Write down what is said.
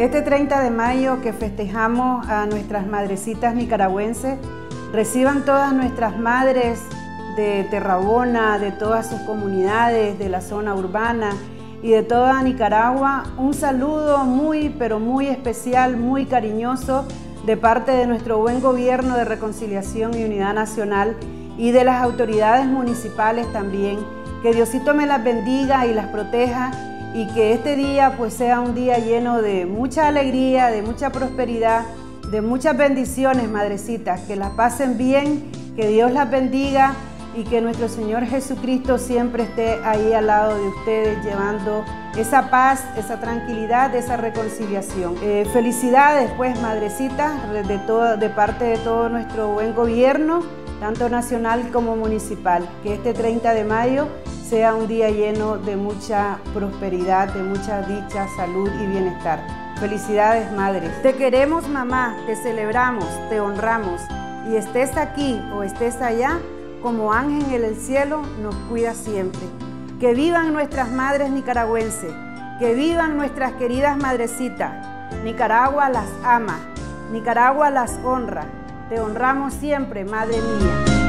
Este 30 de mayo que festejamos a nuestras madrecitas nicaragüenses, reciban todas nuestras madres de Terrabona, de todas sus comunidades, de la zona urbana y de toda Nicaragua, un saludo muy, pero muy especial, muy cariñoso de parte de nuestro buen gobierno de reconciliación y unidad nacional y de las autoridades municipales también. Que Diosito me las bendiga y las proteja y que este día pues sea un día lleno de mucha alegría, de mucha prosperidad, de muchas bendiciones, madrecitas, que las pasen bien, que Dios las bendiga y que nuestro Señor Jesucristo siempre esté ahí al lado de ustedes llevando esa paz, esa tranquilidad, esa reconciliación. Eh, felicidades pues, madrecitas, de, de parte de todo nuestro buen gobierno, tanto nacional como municipal. Que este 30 de mayo sea un día lleno de mucha prosperidad, de mucha dicha, salud y bienestar. Felicidades, madres. Te queremos, mamá, te celebramos, te honramos. Y estés aquí o estés allá, como ángel en el cielo, nos cuida siempre. Que vivan nuestras madres nicaragüenses, que vivan nuestras queridas madrecitas. Nicaragua las ama, Nicaragua las honra. Te honramos siempre, Madre mía.